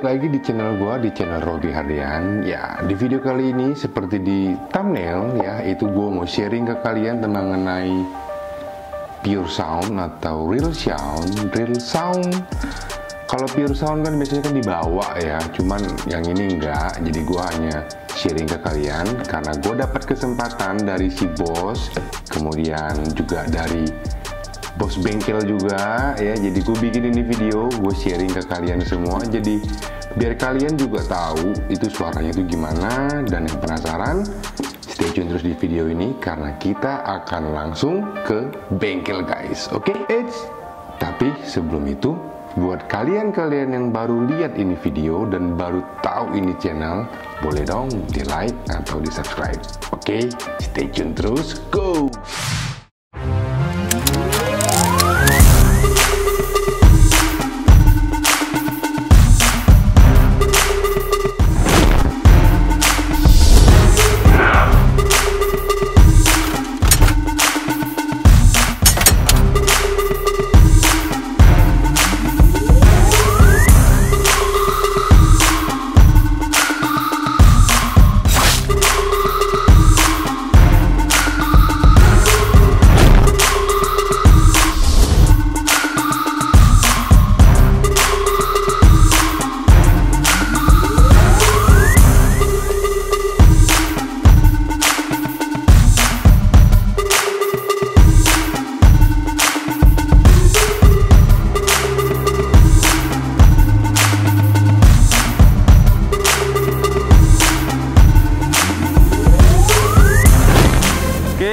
balik lagi di channel gua di channel Robi Hardian. Ya, di video kali ini seperti di thumbnail ya, itu gua mau sharing ke kalian tentang mengenai pure sound atau real sound, real sound. Kalau pure sound kan biasanya kan dibawa ya, cuman yang ini enggak. Jadi gua hanya sharing ke kalian karena gue dapat kesempatan dari si bos, kemudian juga dari bos bengkel juga ya jadi gue bikin ini video gue sharing ke kalian semua jadi biar kalian juga tahu itu suaranya itu gimana dan yang penasaran stay tune terus di video ini karena kita akan langsung ke bengkel guys oke okay? Eits, tapi sebelum itu buat kalian-kalian yang baru lihat ini video dan baru tahu ini channel boleh dong di like atau di subscribe oke okay? stay tune terus go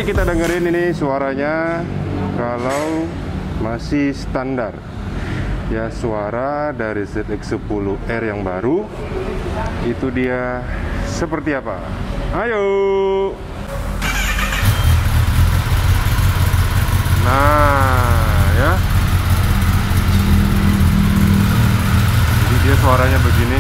kita dengerin ini suaranya kalau masih standar. Ya suara dari ZX10R yang baru itu dia seperti apa? Ayo! Nah ya. Jadi dia suaranya begini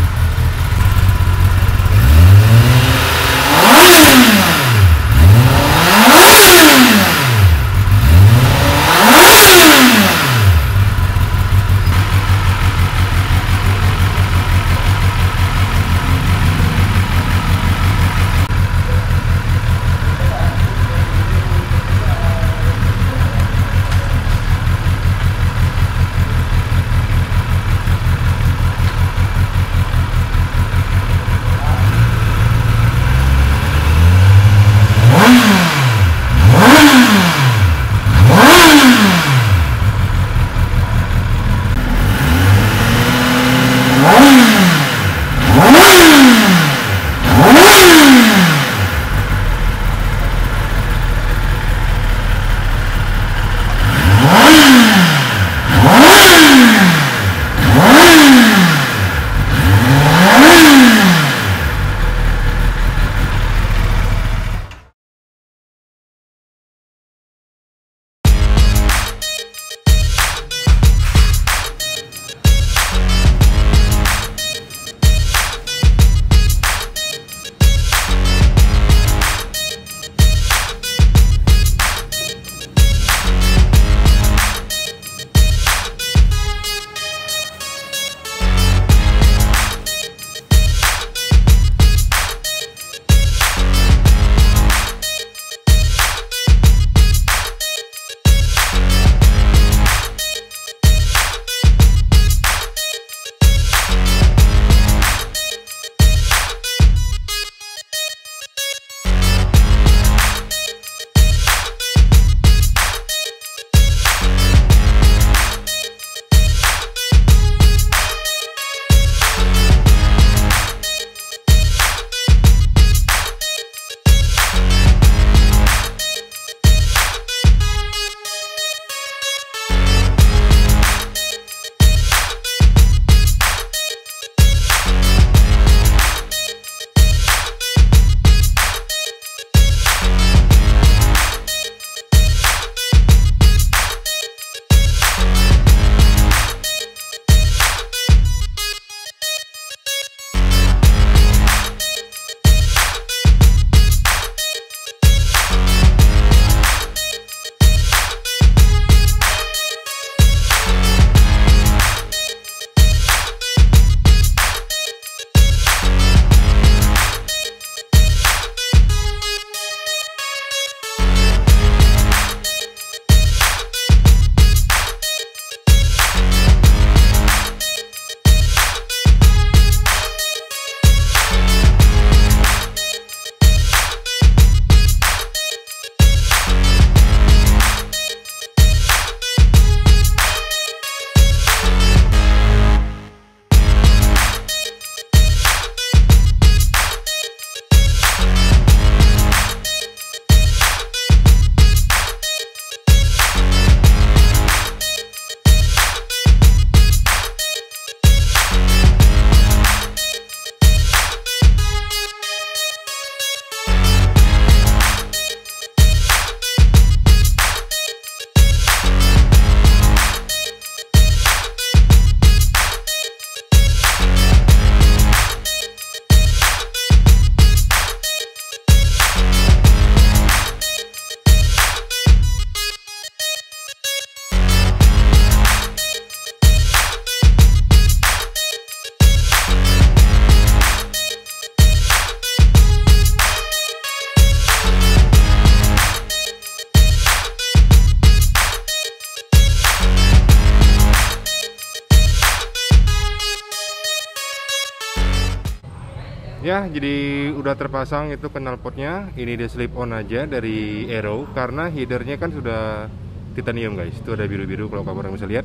ya jadi udah terpasang itu knalpotnya. Ini dia slip on aja dari Aero karena headernya kan sudah titanium guys. Itu ada biru-biru kalau kamu bisa lihat.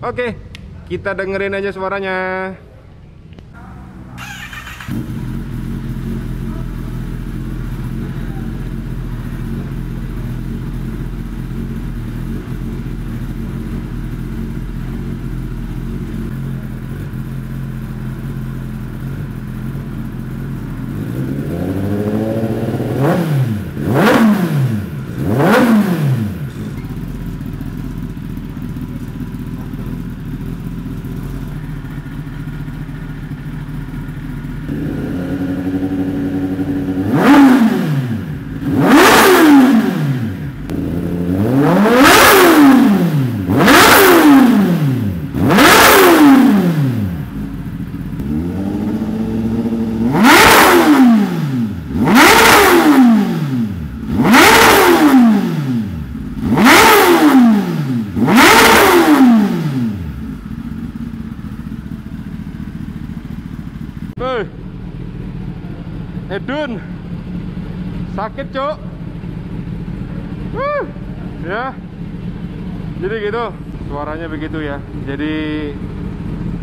Oke kita dengerin aja suaranya Edun. Sakit, Cok. Uh, ya. Jadi gitu, suaranya begitu ya. Jadi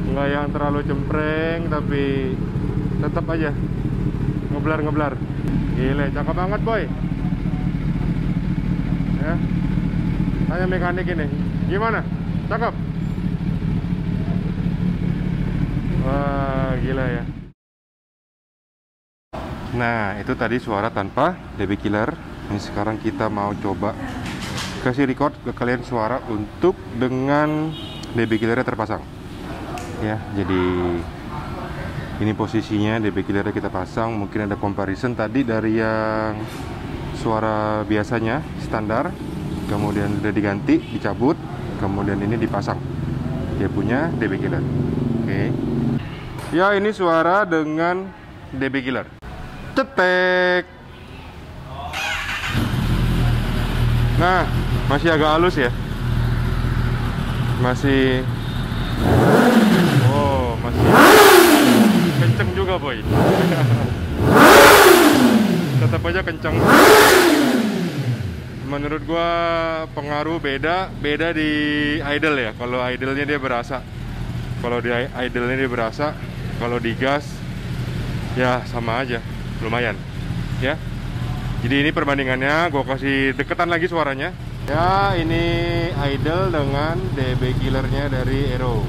nggak yang terlalu cempreng tapi tetap aja ngeblar-ngeblar. Gile, cakep banget, boy. Ya. Tanya mekanik ini. Gimana? Cakep? Wah, gila ya. Nah, itu tadi suara tanpa DB killer. Ini sekarang kita mau coba kasih record ke kalian suara untuk dengan DB killernya terpasang. Ya, jadi ini posisinya DB killernya kita pasang. Mungkin ada comparison tadi dari yang suara biasanya standar, kemudian udah diganti, dicabut, kemudian ini dipasang. Dia punya DB killer. Oke. Ya, ini suara dengan DB killer cetek nah masih agak halus ya? Masih. Oh masih. Kenceng juga boy. Tetap aja kenceng. Menurut gua pengaruh beda beda di idle ya. Kalau idle-nya dia berasa. Kalau di idle-nya dia berasa. Kalau di gas ya sama aja lumayan. Ya. Jadi ini perbandingannya gue kasih deketan lagi suaranya. Ya ini idle dengan DB killernya dari Aero.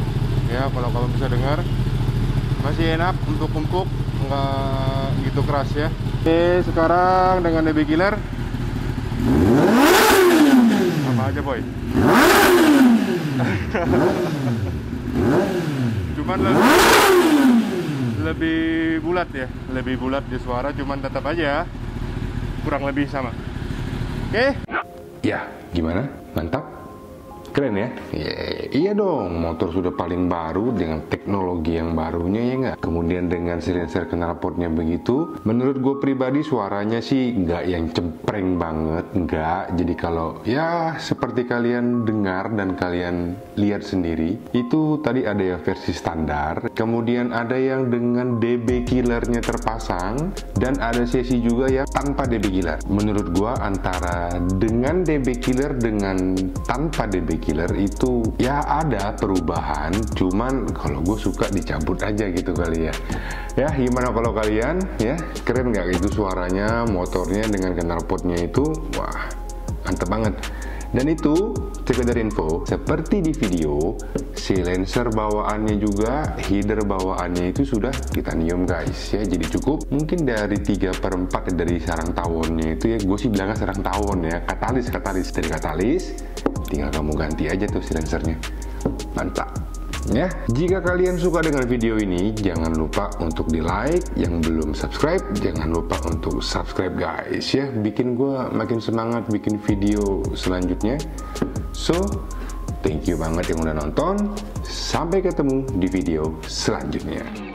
Ya kalau kamu bisa dengar. Masih enak untuk empuk nggak gitu keras ya. Oke sekarang dengan DB killer. Sama aja boy? Cuman lebih lebih bulat ya lebih bulat di suara cuman tetap aja kurang lebih sama. Oke? Okay? ya gimana? Mantap keren ya? ya iya dong. Motor sudah paling baru dengan teknologi yang barunya ya nggak? Kemudian dengan silencer knalpotnya begitu menurut gue pribadi suaranya sih nggak yang cempreng banget. Nggak. Jadi kalau ya seperti kalian dengar dan kalian lihat sendiri itu tadi ada yang versi standar kemudian ada yang dengan DB killernya terpasang dan ada sesi juga yang tanpa DB killer. Menurut gue antara dengan DB killer dengan tanpa DB killer itu ya ada perubahan cuman kalau gue suka dicabut aja gitu kali ya. Ya gimana kalau kalian ya? Keren nggak itu suaranya motornya dengan knalpotnya itu? Wah mantep banget. Dan itu sekedar info seperti di video silencer bawaannya juga header bawaannya itu sudah titanium guys. Ya jadi cukup. Mungkin dari 3 per 4 dari sarang tawonnya itu ya gue sih bilangnya sarang tawon ya. Katalis katalis dari katalis tinggal kamu ganti aja tuh silencernya mantap. Ya jika kalian suka dengan video ini jangan lupa untuk di like yang belum subscribe jangan lupa untuk subscribe guys. Ya bikin gue makin semangat bikin video selanjutnya. So thank you banget yang udah nonton. Sampai ketemu di video selanjutnya